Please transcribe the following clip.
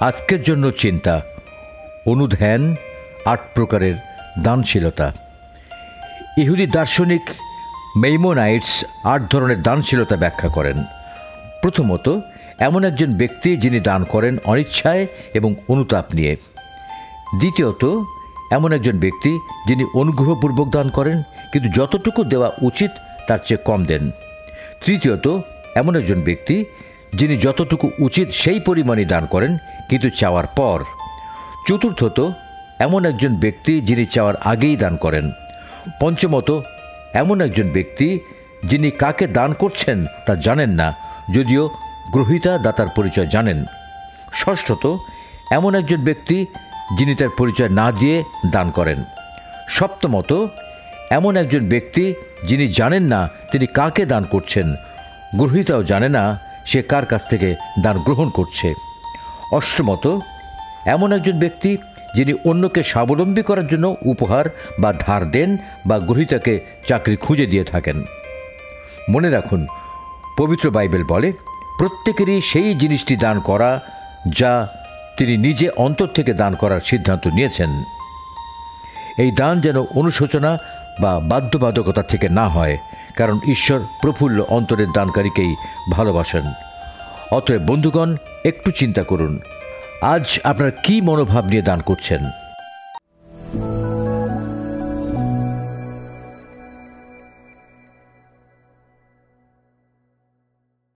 আজকের জন্য চিন্তা, অনুধ্যান আট প্রকারের দানশীলতা। ইহুদি দার্শনিক মেইমোনাইটস আট ধরনের দানশীলতা ব্যাখ্যা করেন। প্রথমত, এমন একজন ব্যক্তি যিনি দান করেন অনিচ্ছায় এবং অনুতাপ নিয়ে। দ্বিতীয়ত, এমন একজন ব্যক্তি যিনি অনুগ্রহপূর্বক দান করেন, কিন্তু যতটুকু দেওয়া উচিত তার চেয়ে কম দেন। তৃতীয়ত, এমন একজন ব্যক্তি যিনি যতটুকু উচিত সেই পরিমাণই দান করেন, কিন্তু চাওয়ার পর। চতুর্থত, এমন একজন ব্যক্তি যিনি চাওয়ার আগেই দান করেন। পঞ্চমত, এমন একজন ব্যক্তি যিনি কাকে দান করছেন তা জানেন না, যদিও গ্রহিতা দাতার পরিচয় জানেন। ষষ্ঠত, এমন একজন ব্যক্তি যিনি তার পরিচয় না দিয়ে দান করেন। সপ্তমত, এমন একজন ব্যক্তি যিনি জানেন না তিনি কাকে দান করছেন, গ্রহিতাও জানে না সে কার কাছ থেকে দান গ্রহণ করছে? অষ্টমত এমন একজন ব্যক্তি যিনি অন্যকে স্বাবলম্বী করার জন্য উপহার বা ধার দেন বা গ্রহিতাকে চাকরি খুঁজে দিয়ে থাকেন। মনে রাখুন, পবিত্র বাইবেল বলে, প্রত্যেকেরই সেই জিনিসটি দান করা যা তিনি নিজে অন্তর থেকে দান করার সিদ্ধান্ত নিয়েছেন। এই দান যেন অনুশোচনা বা বাধ্যবাধকতা থেকে না হয়, কারণ ঈশ্বর প্রফুল্ল অন্তরের দানকারীকেই ভালোবাসেন। অতএব বন্ধুগণ, একটু চিন্তা করুন। আজ আপনার কি মনোভাব নিয়ে দান করছেন?